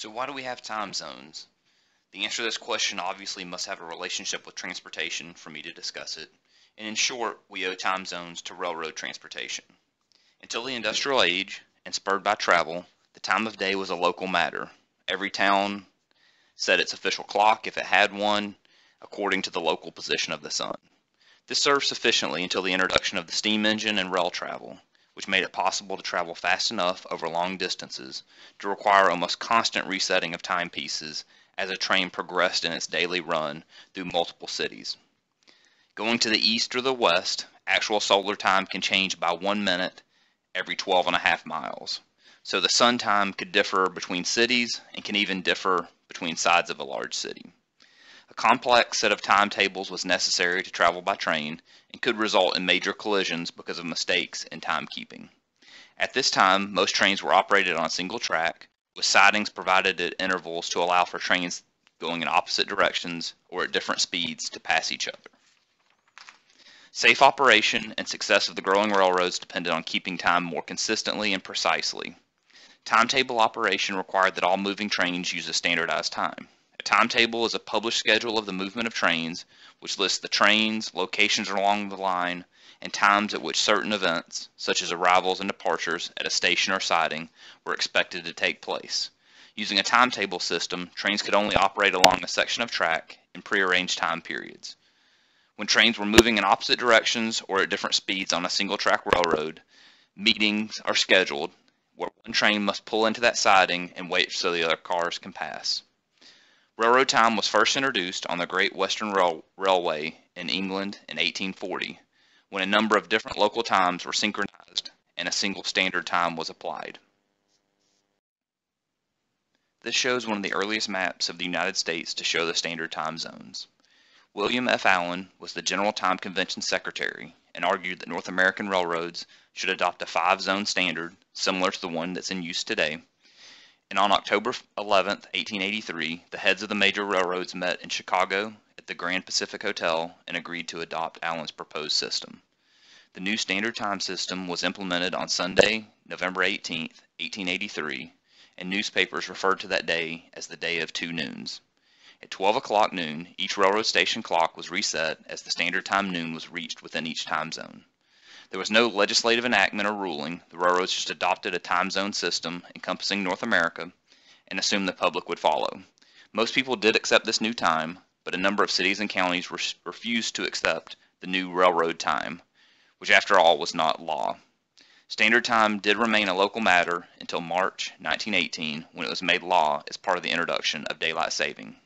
So why do we have time zones? The answer to this question obviously must have a relationship with transportation for me to discuss it. And in short, we owe time zones to railroad transportation. Until the industrial age, and spurred by travel, the time of day was a local matter. Every town set its official clock, if it had one, according to the local position of the sun. This served sufficiently until the introduction of the steam engine and rail travel which made it possible to travel fast enough over long distances to require almost constant resetting of timepieces as a train progressed in its daily run through multiple cities. Going to the east or the west, actual solar time can change by one minute every 12 and a half miles. So the sun time could differ between cities and can even differ between sides of a large city. A complex set of timetables was necessary to travel by train and could result in major collisions because of mistakes in timekeeping. At this time, most trains were operated on a single track, with sidings provided at intervals to allow for trains going in opposite directions or at different speeds to pass each other. Safe operation and success of the growing railroads depended on keeping time more consistently and precisely. Timetable operation required that all moving trains use a standardized time. Timetable is a published schedule of the movement of trains, which lists the trains, locations along the line, and times at which certain events, such as arrivals and departures at a station or siding, were expected to take place. Using a timetable system, trains could only operate along a section of track in prearranged time periods. When trains were moving in opposite directions or at different speeds on a single track railroad, meetings are scheduled where one train must pull into that siding and wait so the other cars can pass. Railroad time was first introduced on the Great Western Rail Railway in England in 1840, when a number of different local times were synchronized and a single standard time was applied. This shows one of the earliest maps of the United States to show the standard time zones. William F. Allen was the General Time Convention Secretary and argued that North American railroads should adopt a five-zone standard similar to the one that's in use today and on October 11, 1883, the heads of the major railroads met in Chicago at the Grand Pacific Hotel and agreed to adopt Allen's proposed system. The new standard time system was implemented on Sunday, November 18, 1883, and newspapers referred to that day as the day of two noons. At 12 o'clock noon, each railroad station clock was reset as the standard time noon was reached within each time zone. There was no legislative enactment or ruling. The railroads just adopted a time zone system encompassing North America and assumed the public would follow. Most people did accept this new time, but a number of cities and counties re refused to accept the new railroad time, which after all was not law. Standard time did remain a local matter until March 1918 when it was made law as part of the introduction of daylight saving.